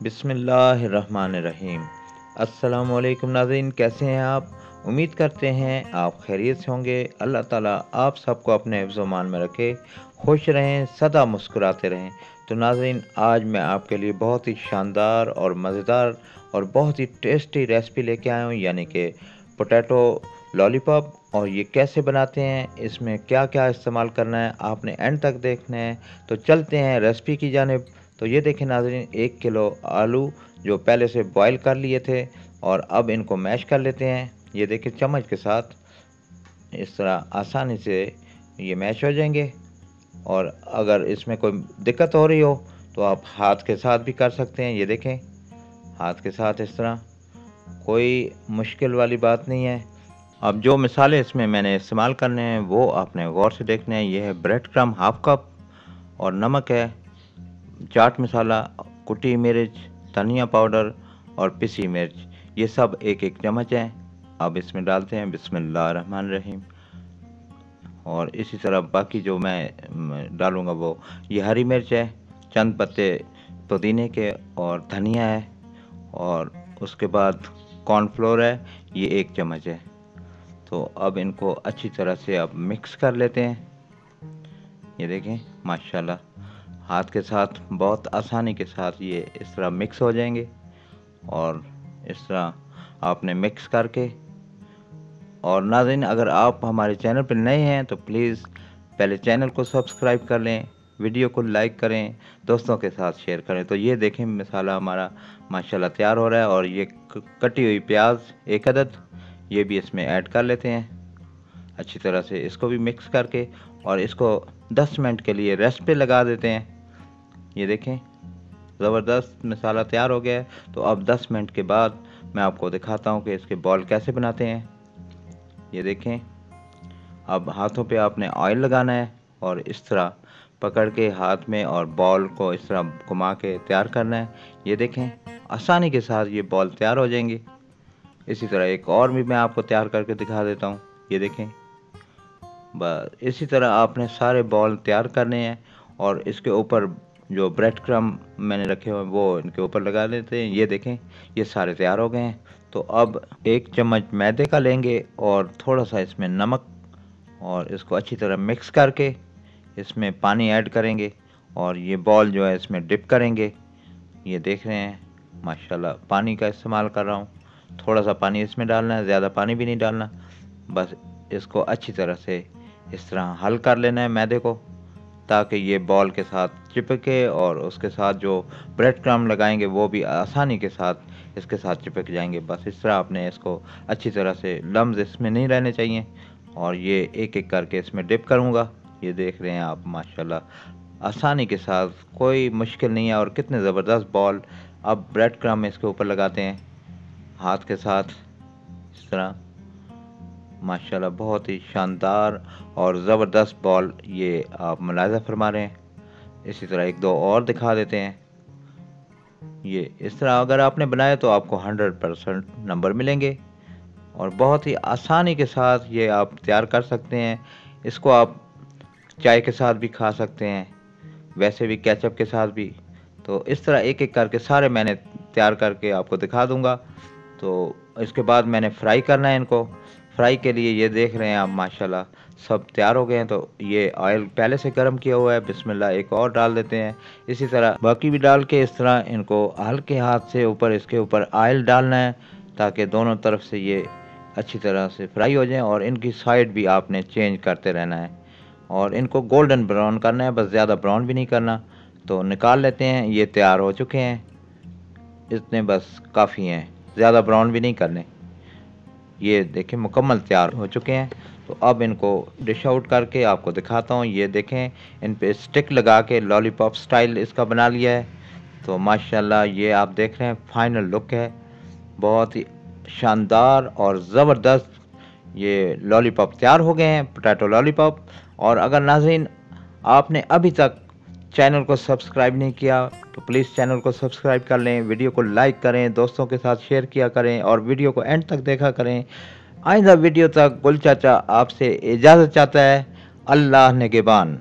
بسم اللہ الرحمن الرحیم۔ السلام علیکم ناظرین، کیسے ہیں آپ؟ امید کرتے ہیں آپ خیریت سے ہوں گے۔ اللہ تعالیٰ آپ سب کو اپنے حفظ و مان میں رکھے، خوش رہیں سدا مسکراتے رہیں۔ تو ناظرین، آج میں آپ کے لیے بہت ہی شاندار اور مزیدار اور بہت ہی ٹیسٹی ریسپی لے کے آیا ہوں یعنی کہ پوٹیٹو لالی پاپ اور یہ کیسے بناتے ہیں، اس میں کیا کیا استعمال کرنا ہے، آپ نے اینڈ تک دیکھنا ہے۔ تو چلتے ہیں ریسپی کی جانب۔ تو یہ دیکھیں ناظرین، ایک کلو آلو جو پہلے سے بوائل کر لیے تھے اور اب ان کو میش کر لیتے ہیں۔ یہ دیکھیں چمچ کے ساتھ اس طرح آسانی سے یہ میش ہو جائیں گے۔ اور اگر اس میں کوئی دقت ہو رہی ہو تو آپ ہاتھ کے ساتھ بھی کر سکتے ہیں۔ یہ دیکھیں ہاتھ کے ساتھ اس طرح، کوئی مشکل والی بات نہیں ہے۔ اب جو مثالیں اس میں میں نے استعمال کرنے ہیں وہ آپ نے غور سے دیکھنے ہیں۔ یہ ہے بریڈ کرم ہاف کپ اور نمک ہے۔ چاٹ مسالہ، کٹی مرچ، دھنیا پاؤڈر اور پسی مرچ، یہ سب ایک ایک چمچ ہیں اب اس میں ڈالتے ہیں بسم اللہ الرحمن الرحیم۔ اور اسی طرح باقی جو میں ڈالوں گا وہ یہ ہری مرچ ہے، چند پتے پودینے کے اور دھنیا ہے۔ اور اس کے بعد کارن فلور ہے، یہ ایک چمچ ہے تو اب ان کو اچھی طرح سے اب مکس کر لیتے ہیں۔ یہ دیکھیں، ماشاءاللہ۔ ہاتھ کے ساتھ، بہت آسانی کے ساتھ یہ اس طرح مکس ہو جائیں گے اور اس طرح آپ نے مکس کر کے۔ اور ناظرین، اگر آپ ہمارے چینل پہ نئے ہیں تو پلیز پہلے چینل کو سبسکرائب کر لیں ویڈیو کو لائک کریں، دوستوں کے ساتھ شیئر کریں۔ تو یہ دیکھیں مسالہ ہمارا ماشاءاللہ تیار ہو رہا ہے اور یہ کٹی ہوئی پیاز ایک عدد، یہ بھی اس میں ایڈ کر لیتے ہیں۔ اچھی طرح سے اس کو بھی مکس کر کے اور اس کو دس منٹ کے لیے ریسٹ پہ لگا دیتے ہیں۔ یہ دیکھیں۔ زبردست مسالہ تیار ہو گیا ہے۔ تو اب دس منٹ کے بعد میں آپ کو دکھاتا ہوں کہ اس کے بال کیسے بناتے ہیں۔ یہ دیکھیں۔ اب ہاتھوں پہ آپ نے آئل لگانا ہے اور اس طرح پکڑ کے ہاتھ میں اور بال کو اس طرح گھما کے تیار کرنا ہے۔ یہ دیکھیں۔ آسانی کے ساتھ یہ بال تیار ہو جائیں گے۔ اسی طرح ایک اور بھی میں آپ کو تیار کر کے دکھا دیتا ہوں۔ یہ دیکھیں۔ بس اسی طرح آپ نے سارے بال تیار کرنے ہیں اور اس کے اوپر جو بریڈ کرم میں نے رکھے ہوئے وہ ان کے اوپر لگا لیتے ہیں۔ یہ دیکھیں، یہ سارے تیار ہو گئے ہیں۔ تو اب ایک چمچ میدے کا لیں گے اور تھوڑا سا اس میں نمک اور اس کو اچھی طرح مکس کر کے اس میں پانی ایڈ کریں گے اور یہ بال جو ہے اس میں ڈپ کریں گے۔ یہ دیکھ رہے ہیں، ماشاءاللہ پانی کا استعمال کر رہا ہوں۔ تھوڑا سا پانی اس میں ڈالنا ہے، زیادہ پانی بھی نہیں ڈالنا۔ بس اس کو اچھی طرح سے اس طرح حل کر لینا ہے میدے کو۔ تاکہ یہ بال کے ساتھ چپکے اور اس کے ساتھ جو بریڈ کرم لگائیں گے وہ بھی آسانی کے ساتھ اس کے ساتھ چپک جائیں گے۔ بس اس طرح آپ نے اس کو اچھی طرح سے لمز اس میں نہیں رہنے چاہیے اور یہ ایک ایک کر کے اس میں ڈپ کروں گا۔ یہ دیکھ رہے ہیں آپ، ماشاءاللہ، آسانی کے ساتھ کوئی مشکل نہیں ہے اور کتنے زبردست بال اب بریڈ کرم اس کے اوپر لگاتے ہیں۔ ہاتھ کے ساتھ اس طرح۔ ماشاءاللہ بہت ہی شاندار اور زبردست بال یہ آپ ملاحظہ فرما رہے ہیں۔ اسی طرح ایک دو اور دکھا دیتے ہیں۔ یہ اس طرح اگر آپ نے بنایا تو آپ کو ہنڈریڈ پرسنٹ نمبر ملیں گے اور بہت ہی آسانی کے ساتھ یہ آپ تیار کر سکتے ہیں۔ اس کو آپ چائے کے ساتھ بھی کھا سکتے ہیں۔ ویسے بھی کیچپ کے ساتھ بھی۔ تو اس طرح ایک ایک کر کے سارے میں نے تیار کر کے آپ کو دکھا دوں گا۔ تو اس کے بعد میں نے فرائی کرنا ہے ان کو۔ فرائی کے لیے یہ دیکھ رہے ہیں آپ، ماشاءاللہ سب تیار ہو گئے ہیں۔ تو یہ آئل پہلے سے گرم کیا ہوا ہے۔ بسم اللہ، ایک اور ڈال دیتے ہیں۔ اسی طرح باقی بھی ڈال کے اس طرح ان کو ہلکے ہاتھ سے اوپر، اس کے اوپر آئل ڈالنا ہے تاکہ دونوں طرف سے یہ اچھی طرح سے فرائی ہو جائیں اور ان کی سائڈ بھی آپ نے چینج کرتے رہنا ہے۔ اور ان کو گولڈن براؤن کرنا ہے، بس زیادہ براؤن بھی نہیں کرنا۔ تو نکال لیتے ہیں، یہ تیار ہو چکے ہیں۔ اتنے بس کافی ہیں، زیادہ براؤن بھی نہیں کرنے۔ یہ دیکھیں مکمل تیار ہو چکے ہیں۔ تو اب ان کو ڈش آؤٹ کر کے آپ کو دکھاتا ہوں۔ یہ دیکھیں، ان پہ اسٹک لگا کے لالی پاپ سٹائل اس کا بنا لیا ہے۔ تو ماشاءاللہ یہ آپ دیکھ رہے ہیں فائنل لک ہے۔ بہت ہی شاندار اور زبردست یہ لالی پاپ تیار ہو گئے ہیں پوٹیٹو لالی پاپ اور اگر ناظرین، آپ نے ابھی تک چینل کو سبسکرائب نہیں کیا تو پلیز چینل کو سبسکرائب کر لیں، ویڈیو کو لائک کریں، دوستوں کے ساتھ شیئر کیا کریں اور ویڈیو کو اینڈ تک دیکھا کریں۔ آئندہ ویڈیو تک گل چاچا آپ سے اجازت چاہتا ہے۔ اللہ نگبان